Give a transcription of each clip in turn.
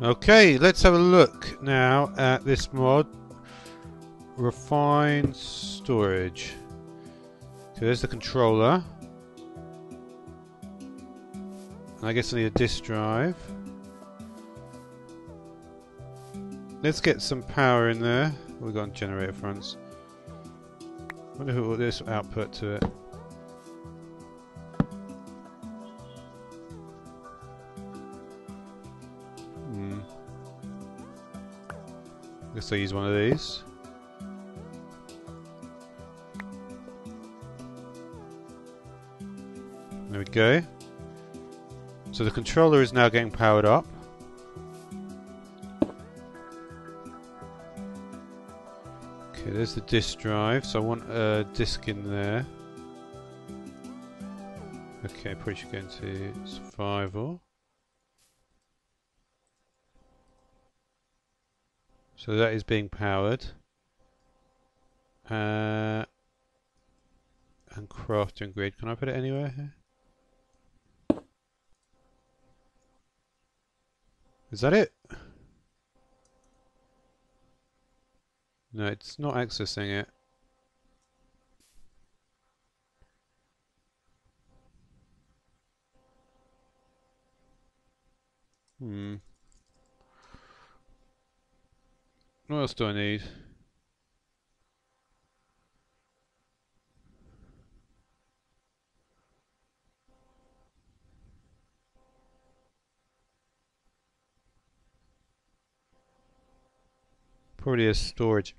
Okay, let's have a look now at this mod. Refined Storage. So there's the controller. I guess I need a disk drive. Let's get some power in there. We've got generator fronts. wonder who this output to it. Guess I'll use one of these. There we go. So the controller is now getting powered up. Okay, there's the disk drive, so I want a disk in there. Okay, pretty sure going to survival. So that is being powered. Uh, and crafting grid. Can I put it anywhere here? Is that it? No, it's not accessing it. Hmm. What else do I need? Probably a storage.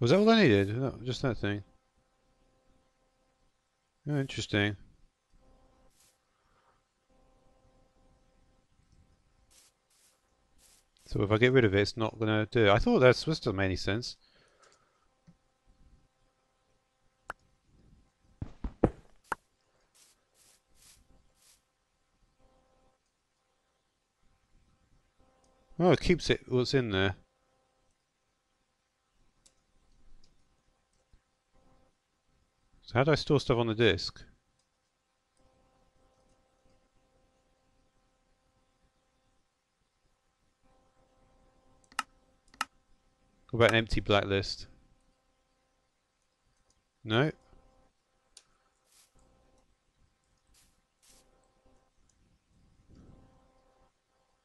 Was that all I needed? No, just that thing. Oh, interesting. So if I get rid of it, it's not going to do. I thought that was to make any sense. Oh, it keeps it what's in there. So how do I store stuff on the disk? What about an empty blacklist? No?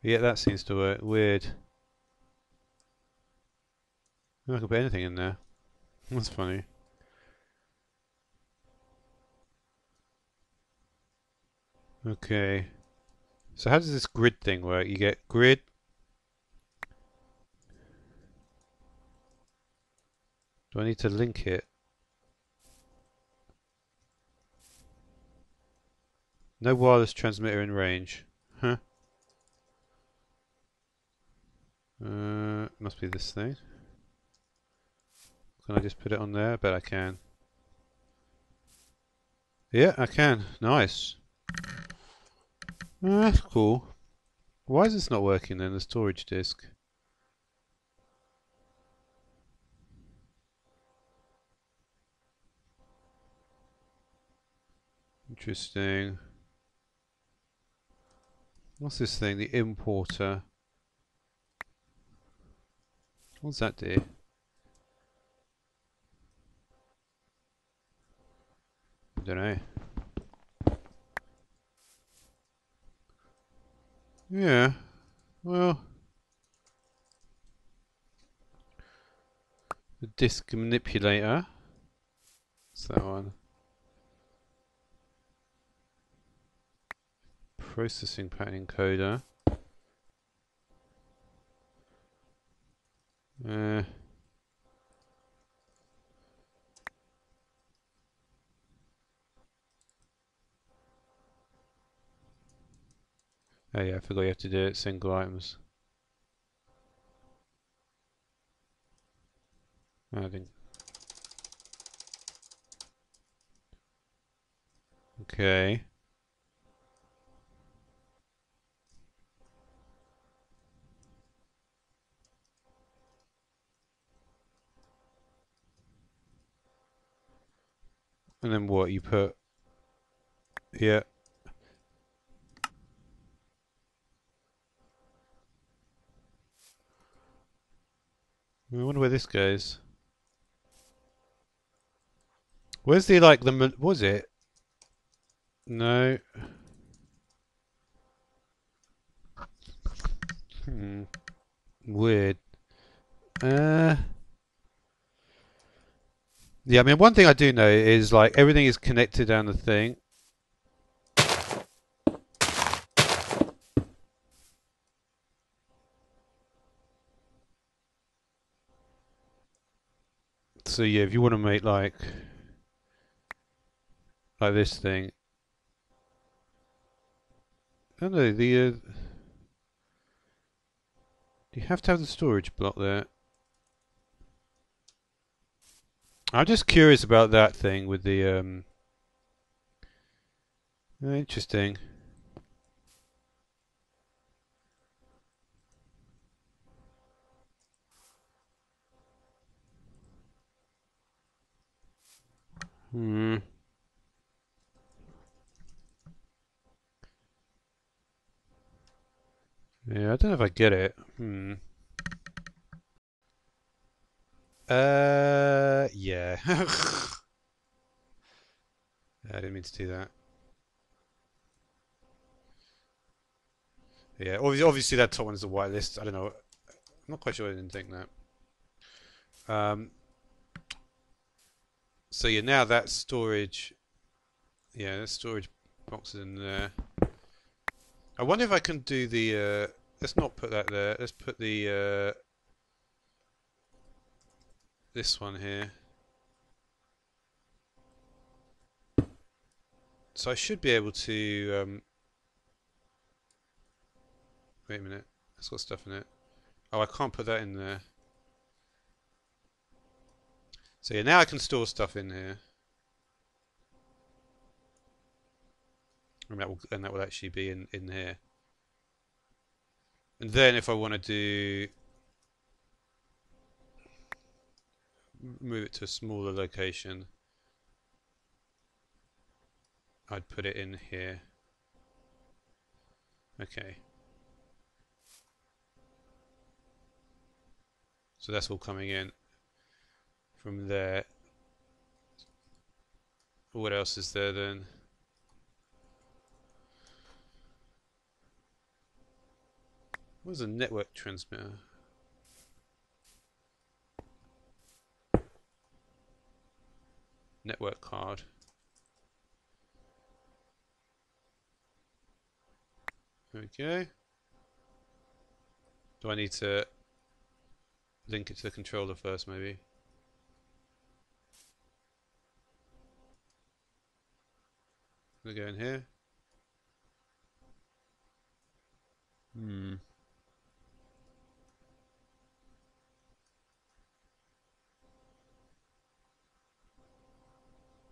Yeah, that seems to work. Weird. I can put anything in there. That's funny. Okay. So how does this grid thing work? You get grid. Do I need to link it? No wireless transmitter in range. Huh? Uh, must be this thing. Can I just put it on there? I bet I can. Yeah, I can. Nice. Eh, That's cool. Why is this not working then, the storage disk? Interesting. What's this thing? The importer. What's that do? I don't know. Yeah, well... The disk manipulator. What's that one? Processing pattern encoder. Uh, Oh yeah, I forgot you have to do it single items. Oh, I think. Okay. And then what you put here. I wonder where this goes. Where's the like the was it? No. Hmm. Weird. Uh. Yeah, I mean, one thing I do know is like everything is connected down the thing. So yeah, if you want to make like like this thing, I don't know the. Uh, do you have to have the storage block there? I'm just curious about that thing with the um interesting. Hmm. Yeah, I don't know if I get it. Hmm. Uh, yeah. I didn't mean to do that. Yeah, obviously, obviously that top one is the whitelist. I don't know. I'm not quite sure I didn't think that. Um, so yeah, now that storage, yeah, that storage box is in there. I wonder if I can do the, uh, let's not put that there, let's put the, uh, this one here. So I should be able to, um, wait a minute, that's got stuff in it. Oh, I can't put that in there. So yeah, now I can store stuff in here. And that will, and that will actually be in, in here. And then if I want to do move it to a smaller location, I'd put it in here. Okay. So that's all coming in from there. What else is there then? What is a network transmitter? network card. Okay. Do I need to link it to the controller first, maybe? We go in here. Hmm.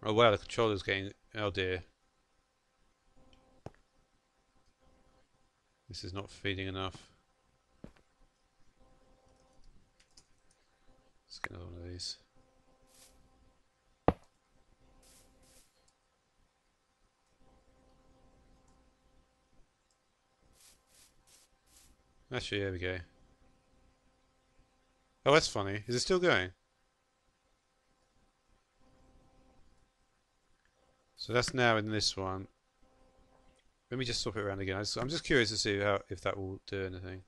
Oh wow, the controller's getting... Oh dear. This is not feeding enough. Let's get another one of these. Actually, here we go. Oh, that's funny. Is it still going? So that's now in this one. Let me just swap it around again. I'm just curious to see how if that will do anything.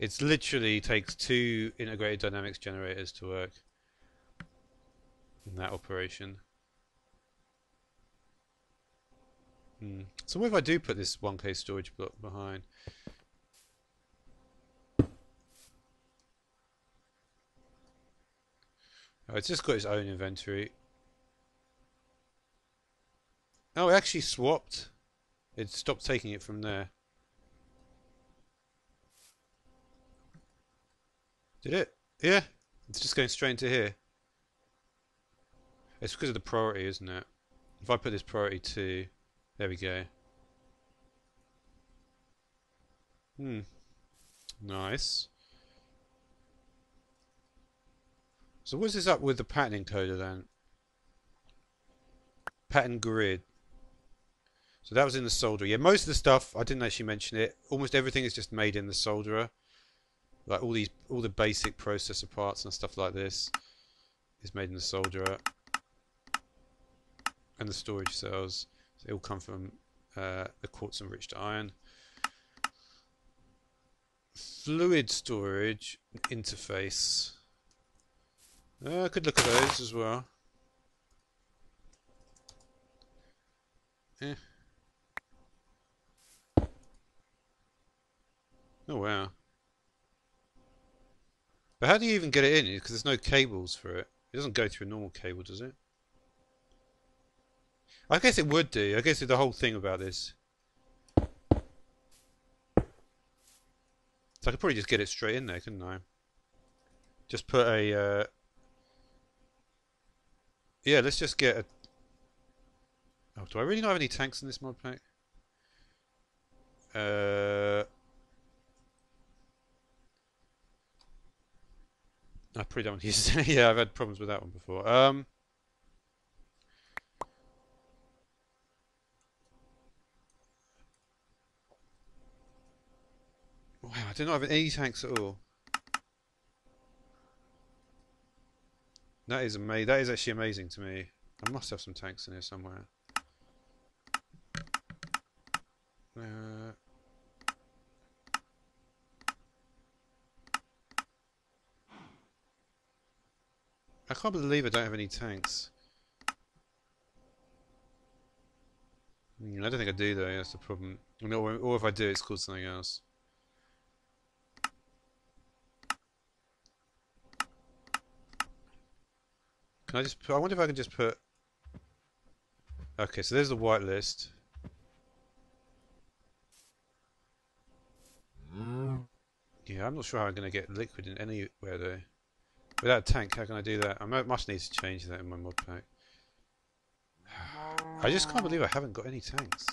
It literally takes two integrated dynamics generators to work in that operation. Hmm. So what if I do put this 1K storage block behind? Oh, it's just got its own inventory. Oh, it actually swapped. It stopped taking it from there. Did it? Yeah. It's just going straight into here. It's because of the priority, isn't it? If I put this priority 2, there we go. Hmm. Nice. So what's this up with the pattern encoder then? Pattern grid. So that was in the solderer. Yeah, most of the stuff I didn't actually mention it. Almost everything is just made in the solderer. Like all these, all the basic processor parts and stuff like this is made in the solderer. And the storage cells, so all come from uh, the quartz enriched iron. Fluid storage interface. Uh, I could look at those as well. Eh. Oh wow. But how do you even get it in? Because there's no cables for it. It doesn't go through a normal cable, does it? I guess it would do. I guess the whole thing about this. So I could probably just get it straight in there, couldn't I? Just put a... Uh... Yeah, let's just get a... Oh, do I really not have any tanks in this mod pack? Uh... I probably don't want use it. yeah, I've had problems with that one before. Um, wow, I do not have any tanks at all. That is amazing. That is actually amazing to me. I must have some tanks in here somewhere. Uh, I can't believe I don't have any tanks. Mm, I don't think I do though, that's the problem. Or if I do, it's called something else. Can I just put, I wonder if I can just put... Okay, so there's the white list. Yeah, I'm not sure how I'm going to get liquid in anywhere though. Without a tank, how can I do that? I must need to change that in my mod pack. I just can't believe I haven't got any tanks.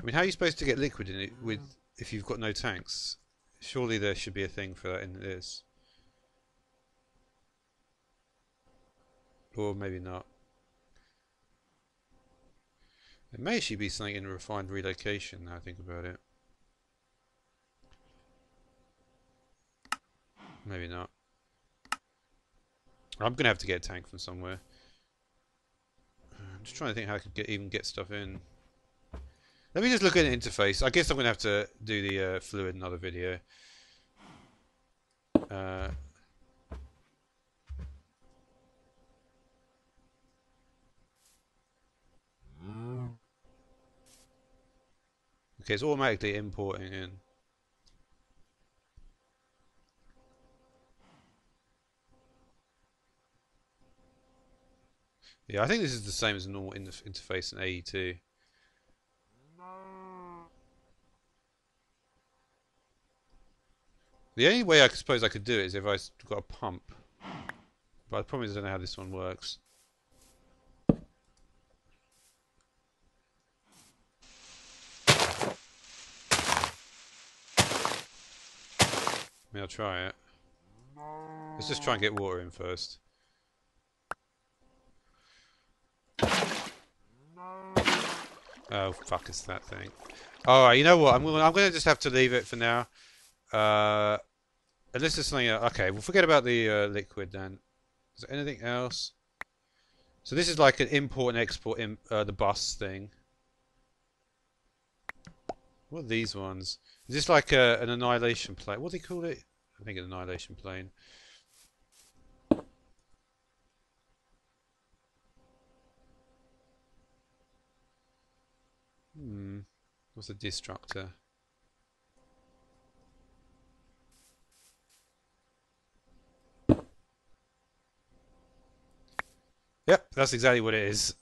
I mean, how are you supposed to get liquid in it with if you've got no tanks? Surely there should be a thing for that in this. Or maybe not. It may actually be something in refined relocation now I think about it. Maybe not. I'm gonna have to get a tank from somewhere. I'm just trying to think how I could get even get stuff in. Let me just look at an interface. I guess I'm gonna have to do the uh, fluid another video. Uh, okay, it's automatically importing in. Yeah, I think this is the same as normal interface in AE2. The only way I suppose I could do it is if I got a pump. But the problem is I don't know how this one works. Maybe I'll try it. Let's just try and get water in first. Oh fuck, it's that thing. All right, you know what? I'm I'm gonna just have to leave it for now. Uh, unless there's something. Else. Okay, we'll forget about the uh, liquid then. Is there anything else? So this is like an import and export in uh, the bus thing. What are these ones? Is this like a, an annihilation plane? What do they call it? I think an annihilation plane. Hmm. What's a destructor? Yep, that's exactly what it is.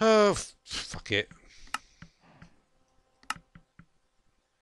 Oh, fuck it.